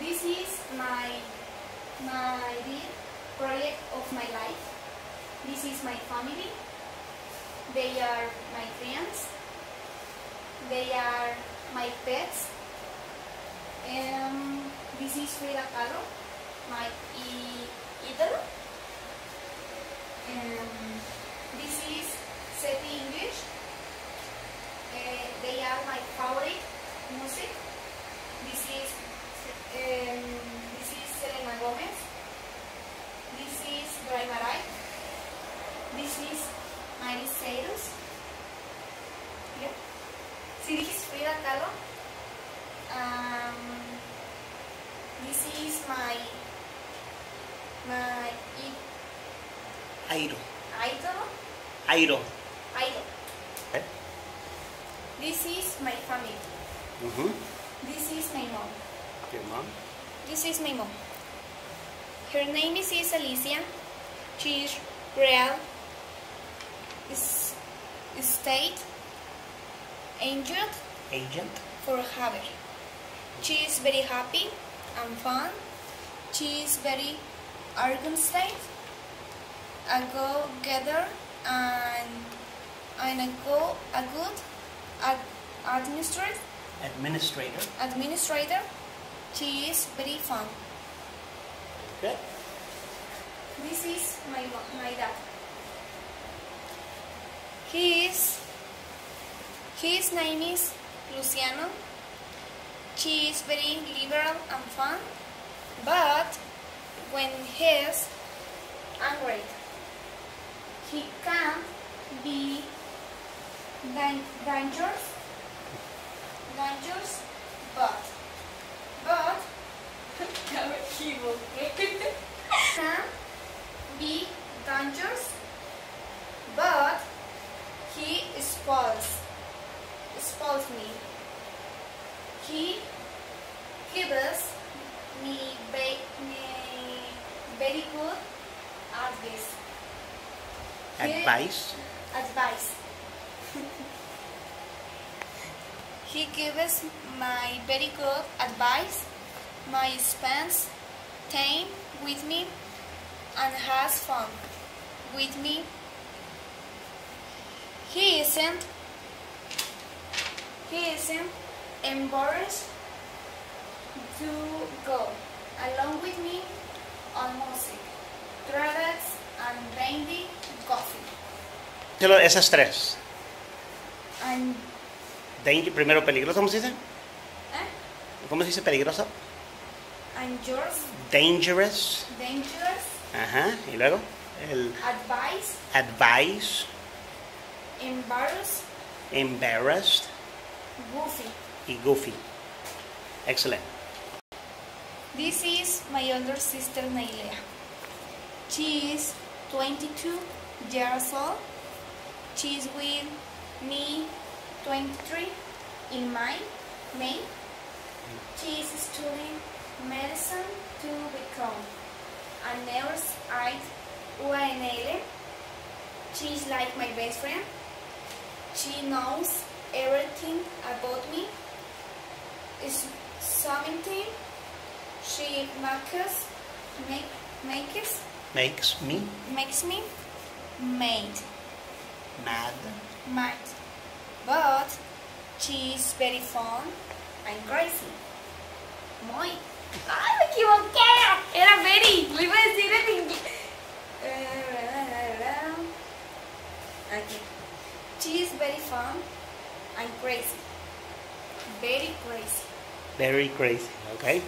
This is my my big project of my life. This is my family. They are my friends. They are my pets. Um, this is Frida Kahlo, my idol. Um, this is CETI English. Uh, they are my favorite music. This is um, this is Selena Gomez. This is Bray Marai. This is Miley Cyrus. Yeah. Si dijiste Frida Kahlo. Um, this is my my i- Airo. idol. Airo. Idol. Okay. This is my family. Mhm. This is my mom. Your mom. This is my mom. Her name is, is Alicia. She is real is state agent Agent. for Haber. She is very happy and fun. She is very organized, a go getter, and and a go a good ad, administrator. Administrator. Administrator. She is very fun. Okay. This is my my dad. He is his name is Luciano. She is very liberal and fun, but when he's angry, he can be dangerous, but but he will can be dangerous, but he spoils spoils me. He gives me, ba- me very good advice. He- Advice. Advice. he gives my very good advice. My spends time with me and has fun with me. He isn't he isn't embarrassed to go along with me on music, travels and brandy coffee. Solo esas tres. And Danger, primero peligroso, ¿cómo se dice? eh? ¿Cómo se dice peligroso? yours Dangerous. dangerous Ajá. Y luego el advice advice, embarrassed embarrassed goofy. y goofy. Excellent. This is my older sister Nailea. She is 22 years old. She is with me 23 in May. May. She is studying medicine to become a nurse at UNL. She is like my best friend. She knows everything about me. Is something she makes make makes Makes me makes me mad mad. mad but she is very fun and crazy muy ¡ay me equivoqué! era very lo iba a decir en inglés aquí she is very fun and crazy very crazy Very crazy. Okay.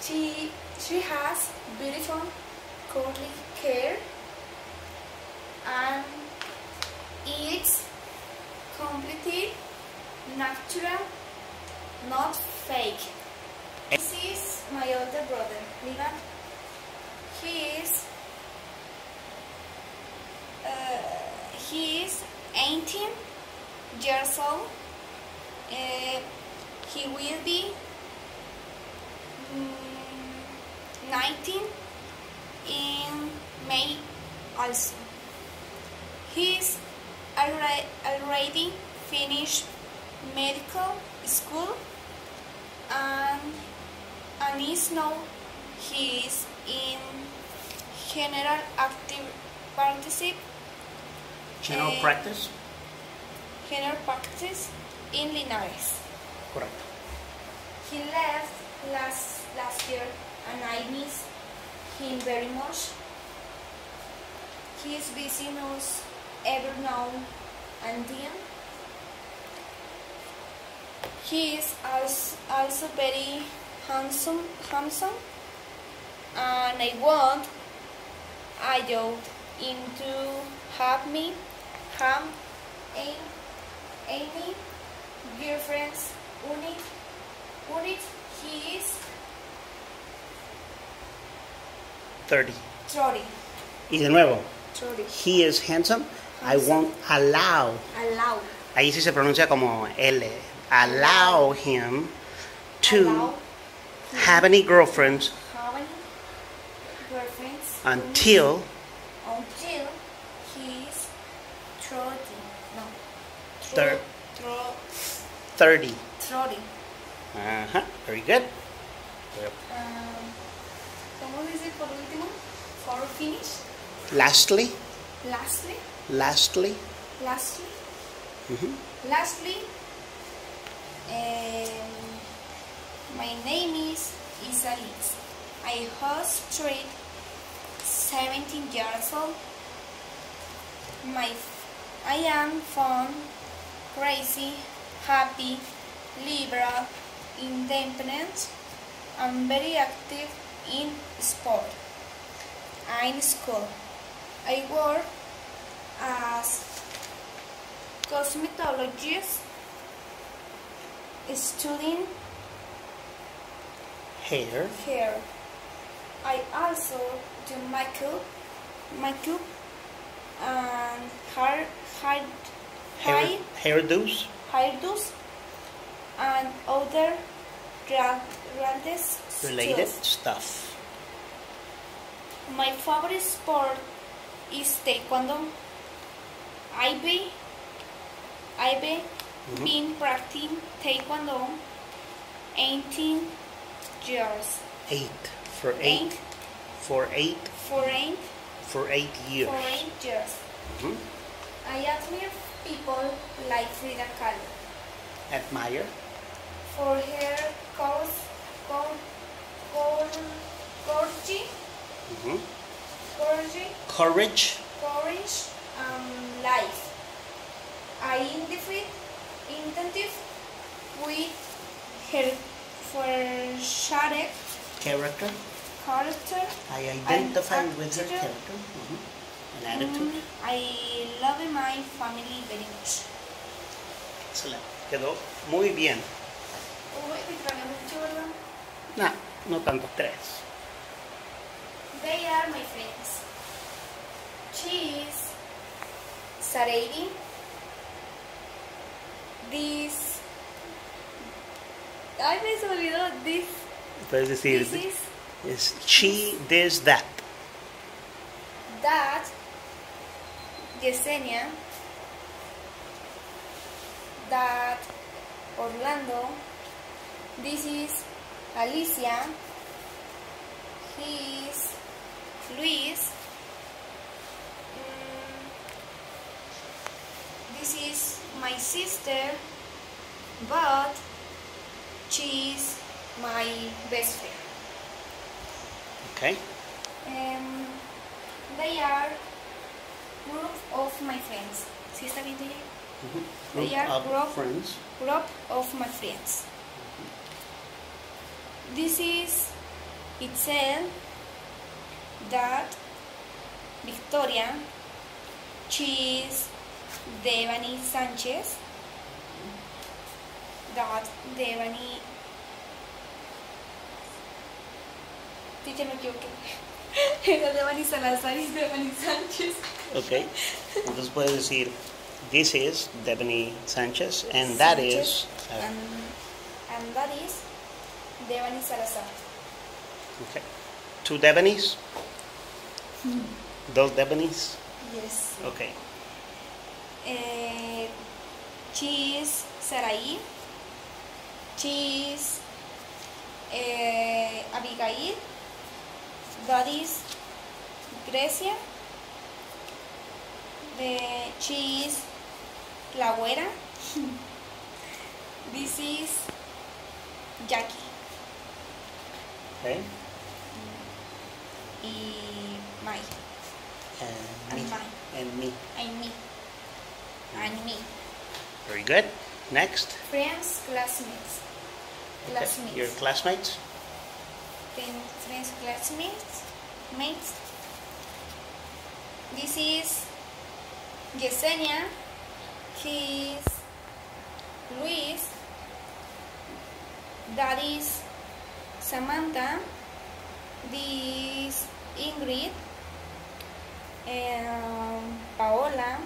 She she has beautiful curly hair and it's completely natural, not fake. This is my older brother, Livan. He is uh, he is 18 years old. Uh, he will be mm, 19 in May also. He's already, already finished medical school and, and Janice know he is in general active particip General Eh, practice. general practice in Linares. correct He left last last year and I miss him very much. He is visiting us every now and then. He is also, very handsome, handsome, and I want I don't him to have me have any, any girlfriends unit unit he is 30. 30 Y de nuevo, 30 he is handsome. I won't allow. allow Ahí sí se pronuncia como L. Allow him to allow have any girlfriends have any girlfriends until until he is 30 no Thir- tro- 30. 30 Ajá. Very good. um, ¿cómo dice por último? for finish Lastly, lastly lastly. lastly Mhm. Lastly, um, my name is Isalis. I was straight 17 years old. My, I am fun, crazy, happy, liberal, independent, and very active in sport and school. I work as cosmetologist studying Hair. hair. I also do makeup, makeup and hair, hair, Hair. hair, Hairdos. hairdos and other Related skills. stuff. My favorite sport is taekwondo. I've I've Mhm. been practicing taekwondo 18 years. Eight. For eight. Eight For eight. for eight For eight years. for eight years. Mhm. I admire people like Frida Kahlo Admire. for her course, cor, cor, courage, Mhm. courage, Courage. courage, and life. I identify intentive with her for shared Character. character. I identify with her character. Mhm. An attitude. Mm, I love my family very much. Excelente. Quedó muy bien. Uy, me tragué mucho, ¿verdad? No, no tanto. Tres. They are my friends. She Sarady. This. Ay, me se olvidó. This. Puedes decir, This is es she, this, that. that. Yesenia. That. Orlando. This is Alicia. He is Luis. This is my sister, but she is my best friend. Okay. Um, they are group of my friends. ¿Sí está viendo ya? Mhm. They Group are of group- friends. Group of my friends. This is Itzel, that Victoria, she is Devani Sanchez, that Devani. Teacher, me equivoqué. Era Devani Salazar y Devani Sánchez. Ok. Entonces puedes decir, this is Devani Sanchez and that is. Sánchez, uh, and, and that is Devani Salazar. okay. Two Devanis. Dos Devanis. Yes. Okay. Eh, cheese, Sarai. Cheese, eh, Abigail. Is Grecia. The she is La Güera. this is Jackie. Okay. Y Mai. And And me. And me. And me. And me. Very good. Next. Friends, classmates. Okay. Classmates. Your classmates. Friend, friends, classmates. Mates. This is Yesenia. He is Luis. That is Samantha. This Ingrid. Um, Paola.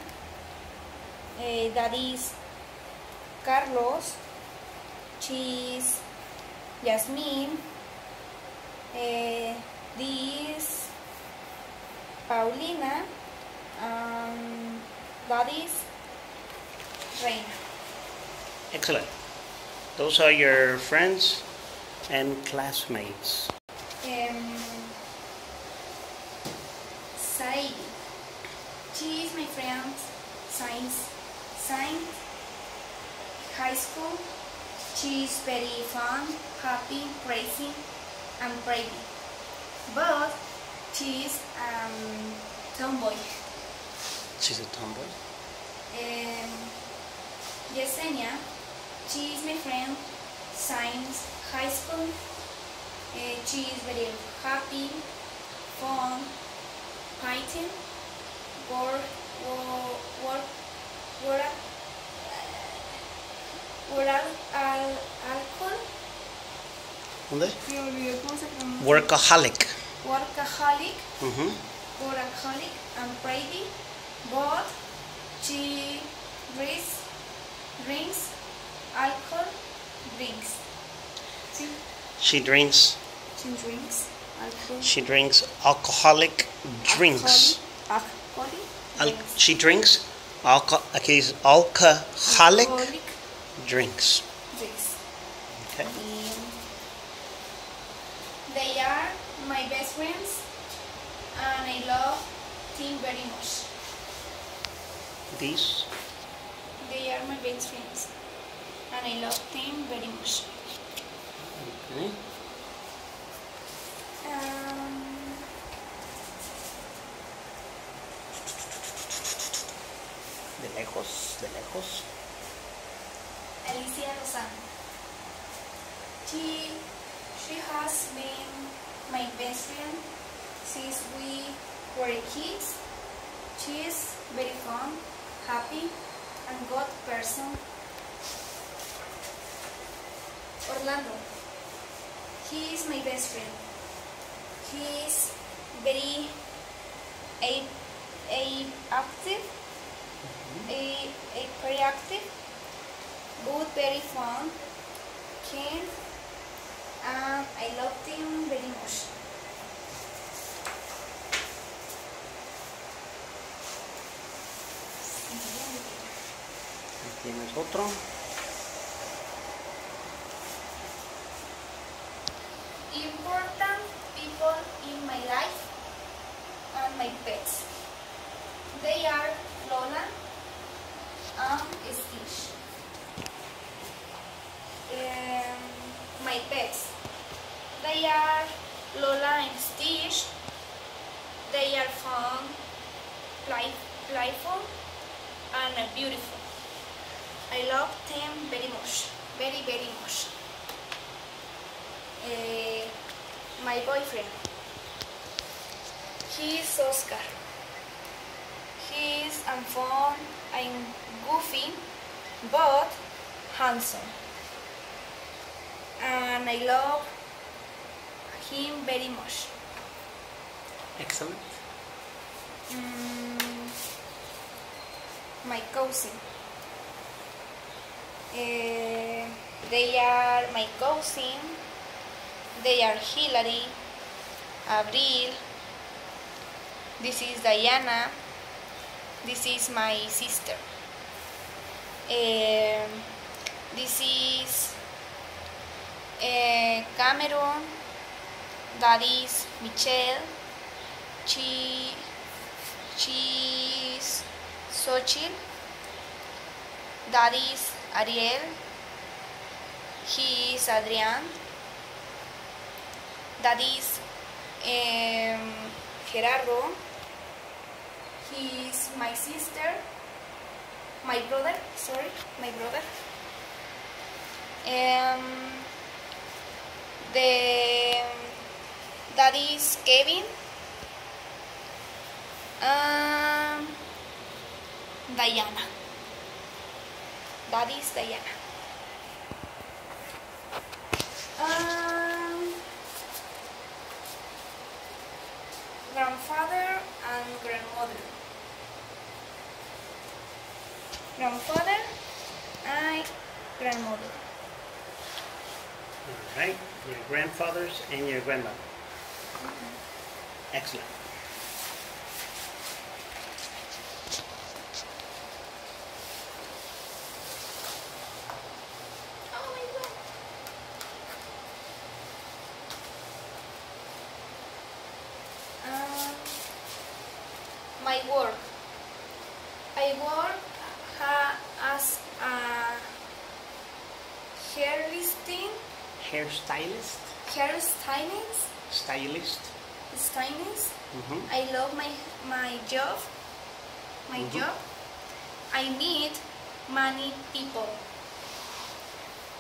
Eh, that is Carlos. She's Yasmin. Eh, this Paulina. Um, that is Reina. Excellent. Those are your friends and classmates. Um, Saidi. She is my friend since high school. She is very fun, happy, crazy, and brave. But she is um, tomboy. She's a tomboy. Um, Yesenia, she is my friend since high school. Uh, she is very happy, fun, fighting, work, work, work, work, work al, alcohol. ¿Dónde? Me olvidé cómo se pronuncia. Workaholic. Workaholic, Mhm. workaholic, and pretty, but she drinks, drinks alcohol, drinks. Sí, She drinks. she drinks alcohol. She drinks alcoholic drinks. Alcoholic. Al- drinks. she drinks alco- dice alcoholic Alcoholic drinks. drinks. Okay. They are my best friends, and I love them very much. These. They are my best friends, and I love them very much. Okay. Um, De lejos, de lejos. Alicia Lozano. She, she has been my best friend since we were kids. She is very fun, happy, and good person. Orlando. He is my best friend. He is very active, a, a very active, good, very fun, kind, and I love him very much. Aquí tienes otro. Important people in my life and my pets. They are Lola and Stitch. Um, my pets. They are Lola and Stitch. They are fun, play, playful, and uh, beautiful. I love them very much, very very much. Eh, my boyfriend. He is Oscar. Is and fun and goofy, but handsome. And I love him very much. Excellent. Mm, my cousin. Eh, they are my cousin. They are Hillary, Abril. This is Diana. This is my sister. Eh, this is eh, Cameron. Daddy's Michelle. She she's Xochitl. Daddy's Ariel. He is Adrián. Daddy's um, Gerardo. He is my sister. My brother, sorry, my brother. Um, the daddy's Kevin. Um, Diana. Daddy's Diana. Um, grandfather and grandmother. Grandfather and grandmother. All right. Your grandfathers and your grandmother. Excellent. Oh my god. Um, my work. I work ha, as a hair listing, Hairstylist, hair stylist, stylist. stylist. Mm-hmm. I love my my job. My Mhm. job. I meet many people.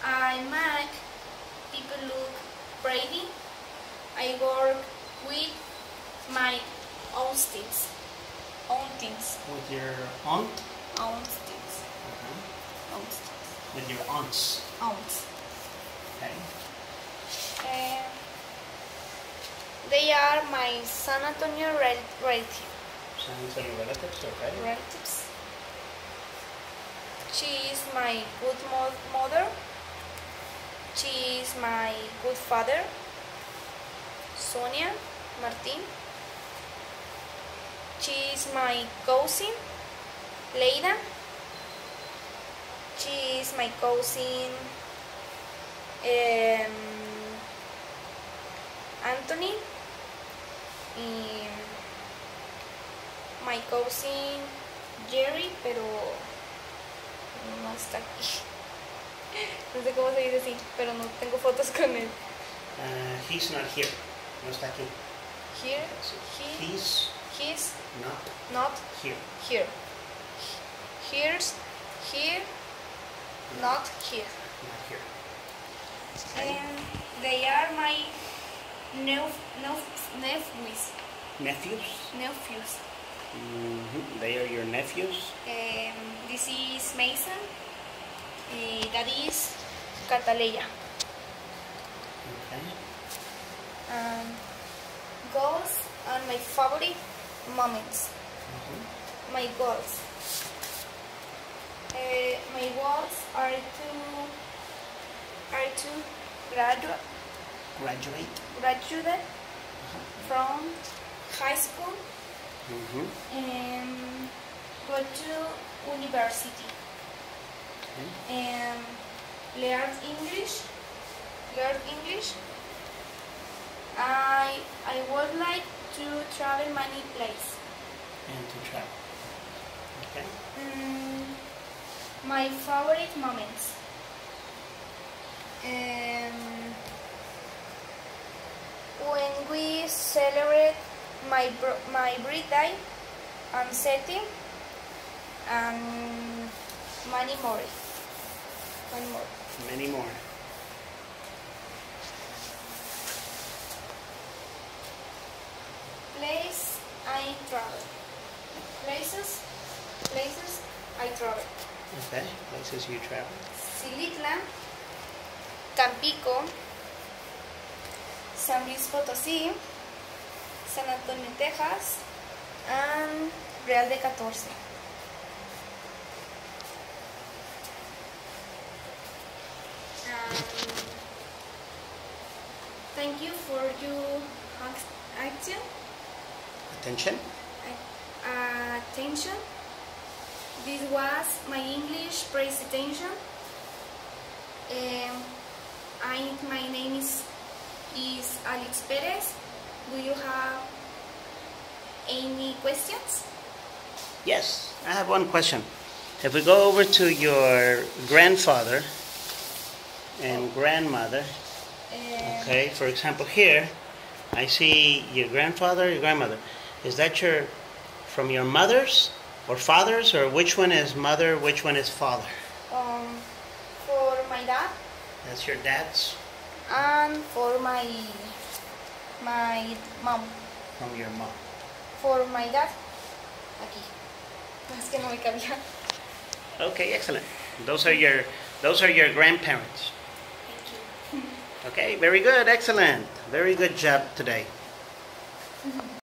I make people look pretty. I work with my own things. Own things. With your aunt. Own With your aunts. Aunts. Okay. Uh, they are my San Antonio rel- relative. Sounds like relatives, okay? relatives. She is my good mo- mother. She is my good father. Sonia Martin. She is my cousin. Leida. She is my cousin. Um, Anthony. Y my cousin Jerry, pero no está aquí. No sé cómo se dice así, pero no tengo fotos con él. Uh, he's not here. No está aquí. Here, he, He's he's not not here. here. Here's here, not here. Not here. And they are my nep- nep- nephews. Nephews. Nephews. hmm They are your nephews. Um, this is Mason. Uh, that is Cataleya. Okay. um, goals and my favorite moments. Mhm. My goals. Uh, my goals are to are to graduate Graduate. graduate from high school Mm-hmm. and go to university Okay. and learn English. Learn English. I I would like to travel many places. And to travel. Okay. Mm, my favorite moments. Um, when we celebrate my my birthday and setting and many more. Many more. Many more. Place I travel. Places, places I travel. Okay. Places you travel. Xilitla, Tampico, San Luis Potosí, San Antonio, Texas, and Real de 14. Um, thank you for your action, Attention. attention. This was my English presentation. Um, I, my name is is Alix Perez. Do you have any questions? Yes, I have one question. If we go over to your grandfather and grandmother, Um, okay, for example, here I see your grandfather, your grandmother. Is that your from your mother's or father's, or which one is mother, which one is father? um, for my dad That's your dad's and for my my mom. from your mom. For my dad, aquí. Es que no me cabía. Okay, excellent. Those are your those are your grandparents. Thank you. Okay, very good, excellent. Very good job today.